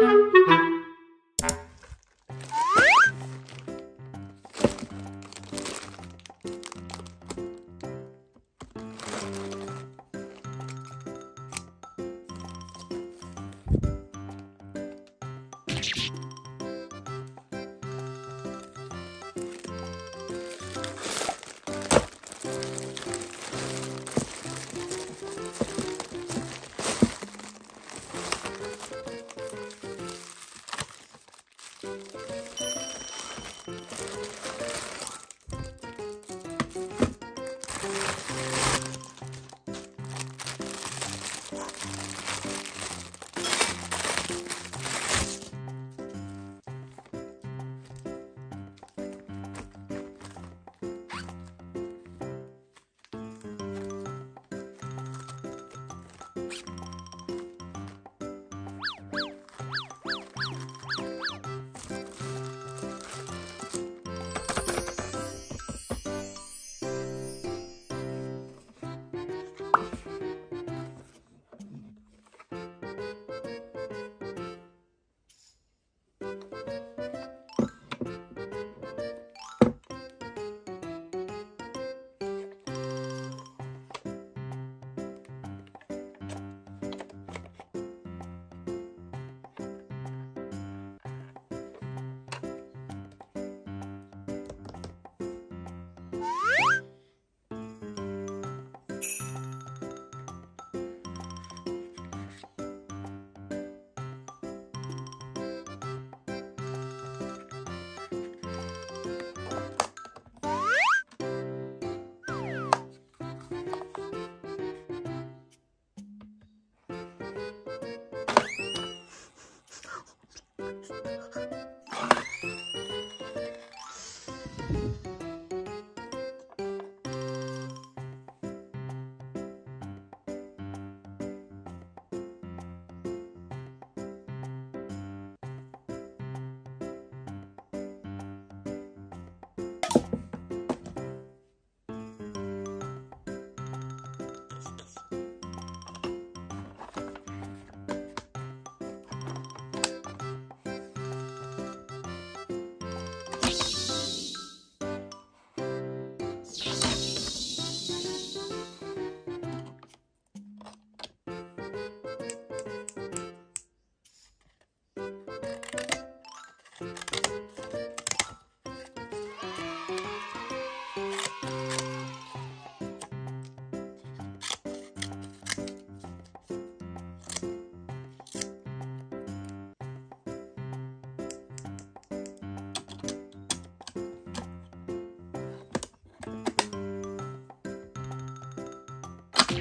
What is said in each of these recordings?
Música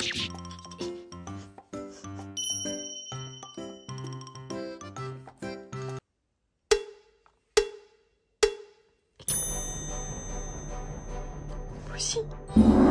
시 小心。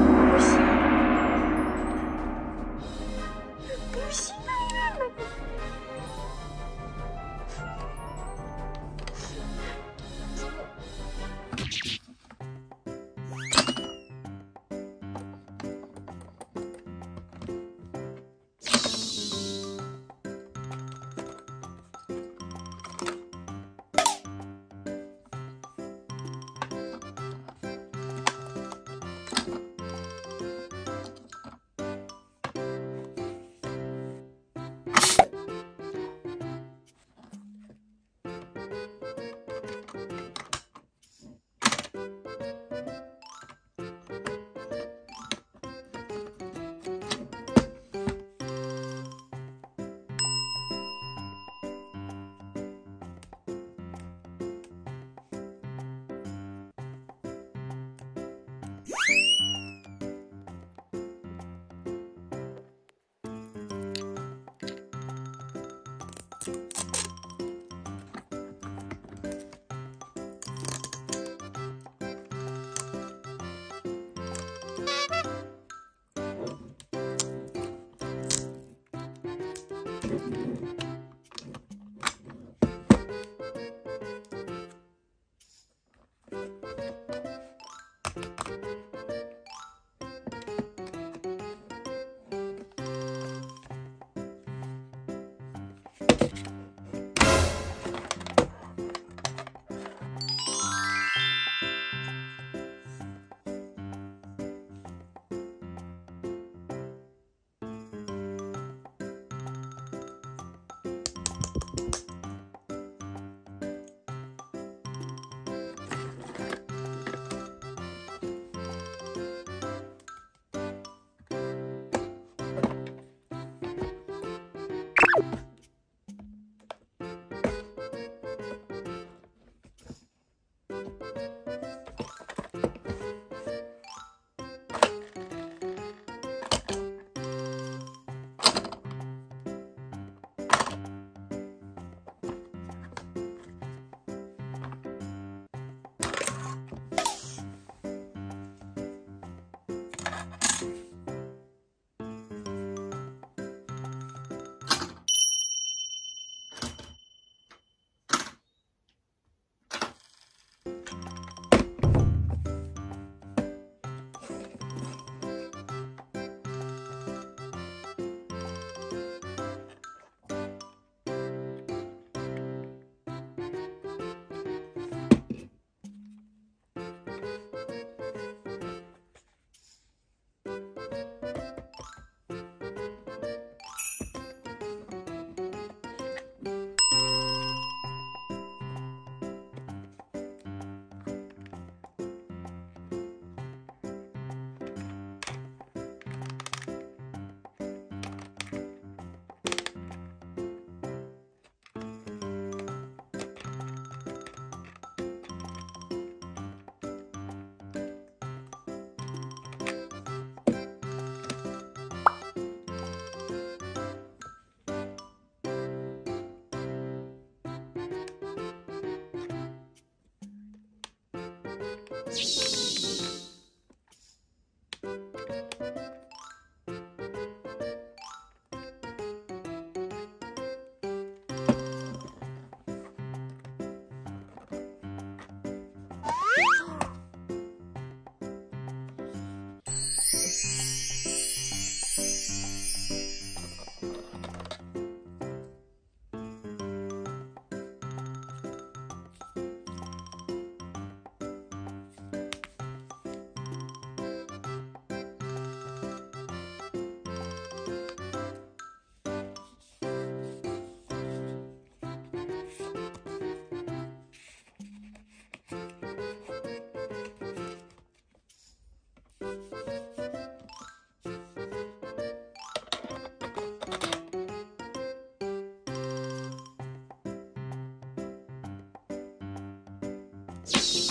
you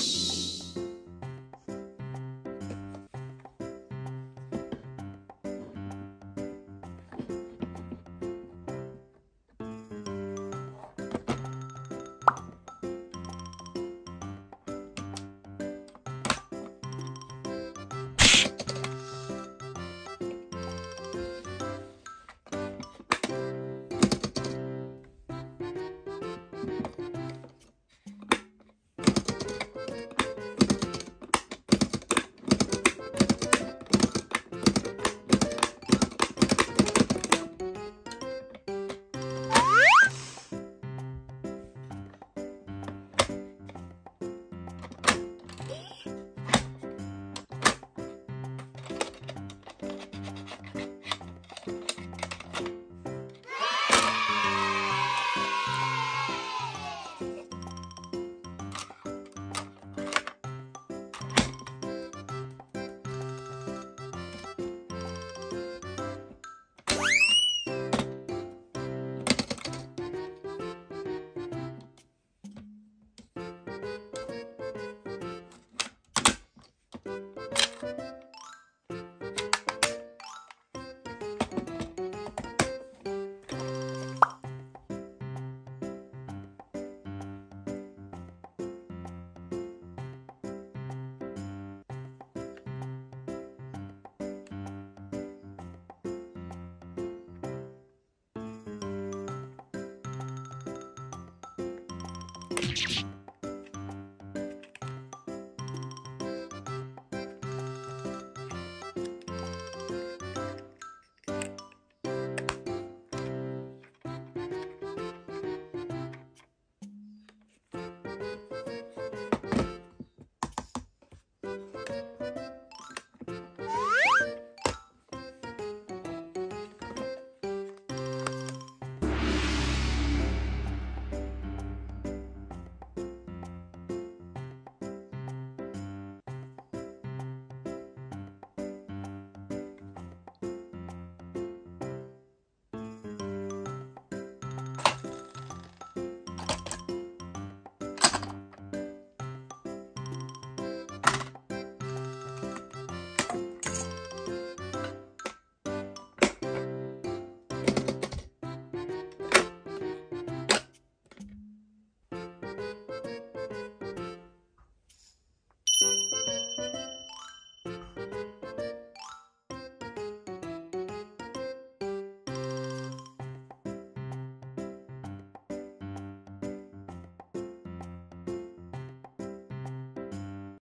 you